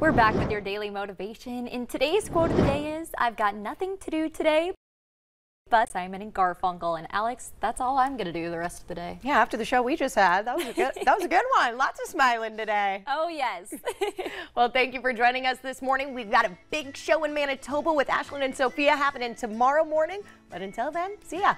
We're back with your daily motivation, and today's quote of the day is I've got nothing to do today but Simon and Garfunkel. And Alex, that's all I'm going to do the rest of the day. Yeah, after the show we just had, that was a good, that was a good one. Lots of smiling today. Oh, yes. well, thank you for joining us this morning. We've got a big show in Manitoba with Ashlyn and Sophia happening tomorrow morning. But until then, see ya.